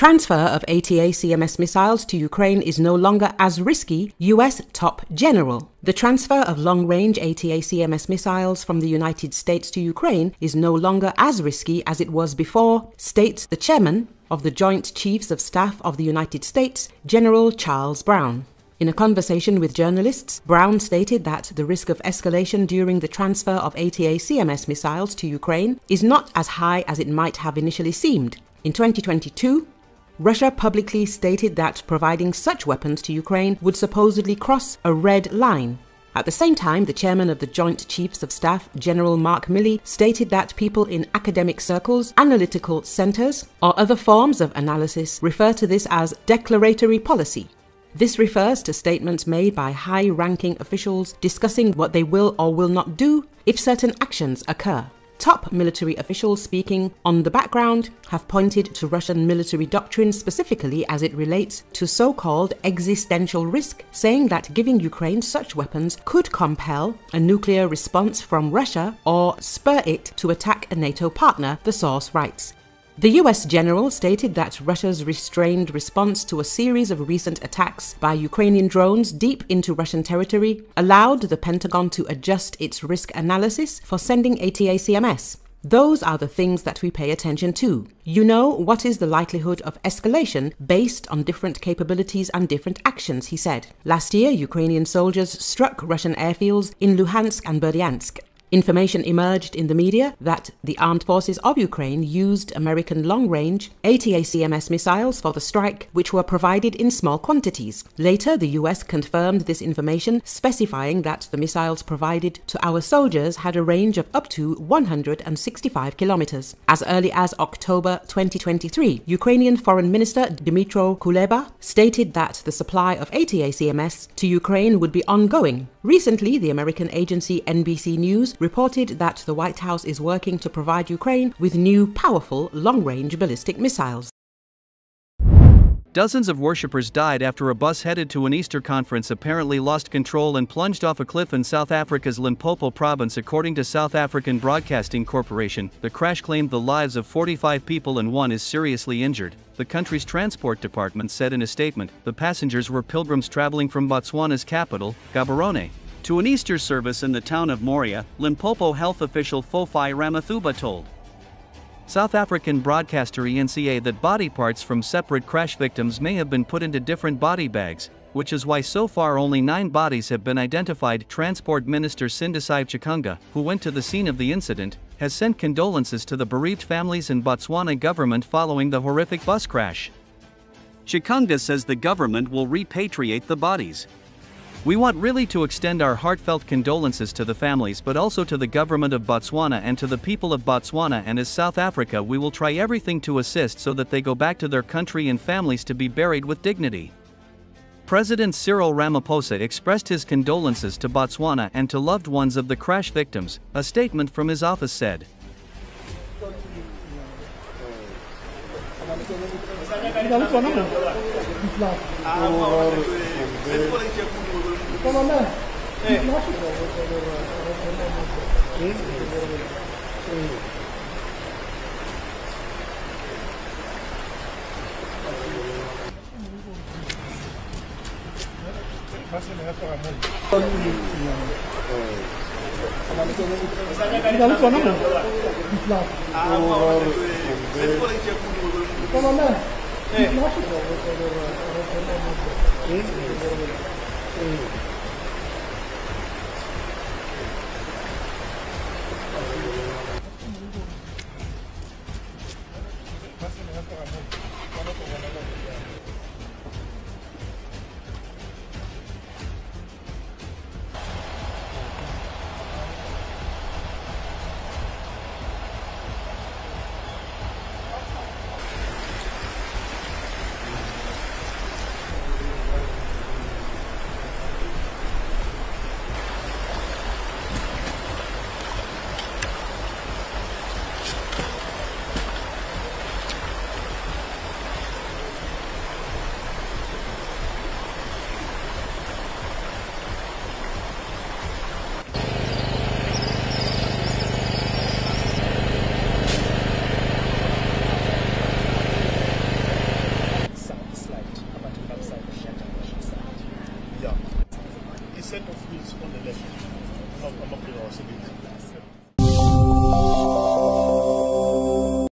Transfer of ATACMS missiles to Ukraine is no longer as risky, US top general. The transfer of long range ATACMS missiles from the United States to Ukraine is no longer as risky as it was before, states the chairman of the Joint Chiefs of Staff of the United States, General Charles Brown. In a conversation with journalists, Brown stated that the risk of escalation during the transfer of ATACMS missiles to Ukraine is not as high as it might have initially seemed. In 2022, Russia publicly stated that providing such weapons to Ukraine would supposedly cross a red line. At the same time, the chairman of the Joint Chiefs of Staff, General Mark Milley, stated that people in academic circles, analytical centers, or other forms of analysis refer to this as declaratory policy. This refers to statements made by high ranking officials discussing what they will or will not do if certain actions occur. Top military officials speaking on the background have pointed to Russian military doctrine specifically as it relates to so called existential risk, saying that giving Ukraine such weapons could compel a nuclear response from Russia or spur it to attack a NATO partner, the source writes. The US general stated that Russia's restrained response to a series of recent attacks by Ukrainian drones deep into Russian territory allowed the Pentagon to adjust its risk analysis for sending ATACMS. Those are the things that we pay attention to. You know what is the likelihood of escalation based on different capabilities and different actions, he said. Last year, Ukrainian soldiers struck Russian airfields in Luhansk and Berdyansk. Information emerged in the media that the armed forces of Ukraine used American long range ATACMS missiles for the strike, which were provided in small quantities. Later, the US confirmed this information, specifying that the missiles provided to our soldiers had a range of up to 165 kilometers. As early as October 2023, Ukrainian Foreign Minister Dmytro Kuleba stated that the supply of ATACMS to Ukraine would be ongoing. Recently, the American agency NBC News reported that the White House is working to provide Ukraine with new, powerful, long range ballistic missiles. Dozens of worshippers died after a bus headed to an Easter conference apparently lost control and plunged off a cliff in South Africa's Limpopo province, according to South African Broadcasting Corporation. The crash claimed the lives of 45 people and one is seriously injured. The country's transport department said in a statement the passengers were pilgrims traveling from Botswana's capital, Gaborone, to an Easter service in the town of Moria, Limpopo health official Phophi Ramathuba told. South African broadcaster ENCA that body parts from separate crash victims may have been put into different body bags, which is why so far only nine bodies have been identified. Transport Minister Sindisiwe Chikunga, who went to the scene of the incident, has sent condolences to the bereaved families and Botswana government following the horrific bus crash. Chikunga says the government will repatriate the bodies. We want really to extend our heartfelt condolences to the families but also to the government of Botswana and to the people of Botswana and as South Africa we will try everything to assist so that they go back to their country and families to be buried with dignity. President Cyril Ramaphosa expressed his condolences to Botswana and to loved ones of the crash victims, a statement from his office said. 그러면은 네. 하시죠. 예? 예. 그러면은 네. 하시죠. 예? 예. Hum. Set of fleets on the left. I'm not clear, it.